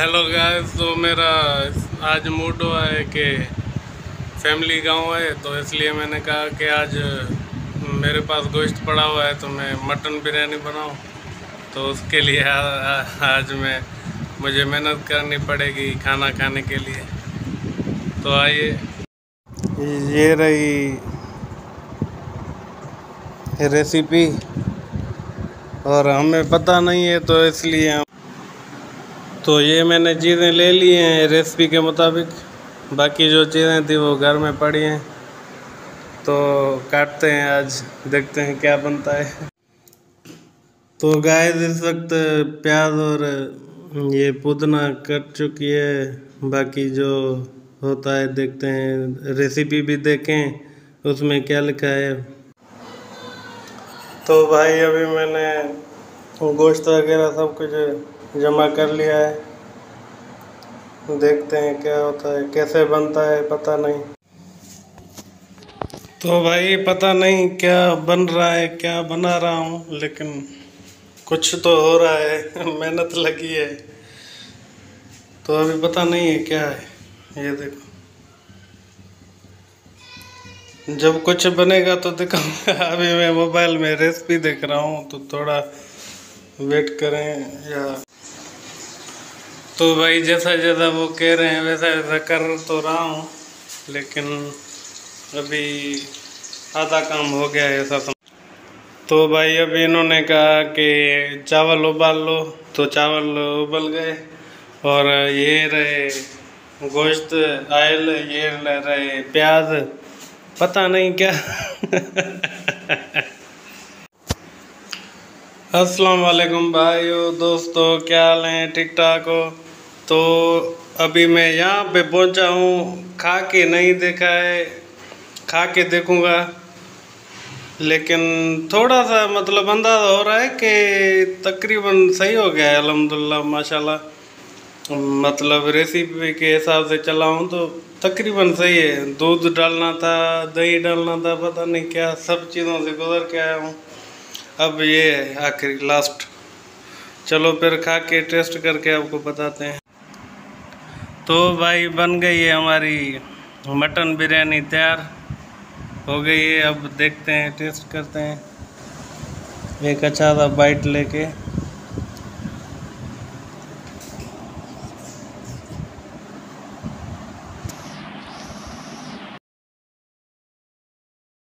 Hello guys तो मेरा आज मूड हुआ है कि फैमिली गाँव है तो इसलिए मैंने कहा कि आज मेरे पास गोश्त पड़ा हुआ है तो मैं मटन बिरयानी बनाऊँ। तो उसके लिए आ, आ, आज मैं मुझे मेहनत करनी पड़ेगी खाना खाने के लिए। तो आइए। ये रही रेसिपी और हमें पता नहीं है तो इसलिए हम तो ये मैंने चीज़ें ले ली हैं रेसिपी के मुताबिक। बाकी जो चीज़ें थी वो घर में पड़ी हैं। तो काटते हैं आज, देखते हैं क्या बनता है। तो गाय इस वक्त प्याज और ये पुदना कट चुकी है। बाकी जो होता है, देखते हैं। रेसिपी भी देखें, उसमें क्या लिखा है। तो भाई, अभी मैंने गोश्त वगैरह सब कुछ जमा कर लिया है। देखते हैं क्या होता है, कैसे बनता है, पता नहीं। तो भाई, पता नहीं क्या बन रहा है, क्या बना रहा हूँ, लेकिन कुछ तो हो रहा है, मेहनत लगी है। तो अभी पता नहीं है क्या है, ये देखो। जब कुछ बनेगा तो दिखाऊँगा। अभी मैं मोबाइल में रेसिपी देख रहा हूँ तो थोड़ा वेट करें या तो भाई जैसा जैसा वो कह रहे हैं, वैसा वैसा कर तो रहा हूँ, लेकिन अभी आधा काम हो गया है ऐसा समझ तो भाई अभी इन्होंने कहा कि चावल उबाल लो तो चावल उबल गए, और ये रहे गोश्त, आयल, ये रहे प्याज, पता नहीं क्या। अस्सलाम वालेकुम भाइयों, दोस्तों, क्या हाल हैं? ठीक ठाक हो? तो अभी मैं यहाँ पे पहुँचा हूँ। खा के नहीं देखा है। खा के देखूँगा। लेकिन थोड़ा सा मतलब अंदाज़ा हो रहा है कि तकरीबन सही हो गया है, अलहमदिल्ला, माशाल्लाह। मतलब रेसिपी के हिसाब से चला हूँ तो तकरीबन सही है। दूध डालना था, दही डालना था, पता नहीं क्या, सब चीज़ों से गुजर के आया हूँ। अब ये है आखिरी लास्ट चलो फिर खा के टेस्ट करके आपको बताते हैं। तो भाई बन गई है हमारी मटन बिरयानी तैयार। हो गई है, अब देखते हैं टेस्ट करते हैं। एक अच्छा सा बाइट लेके।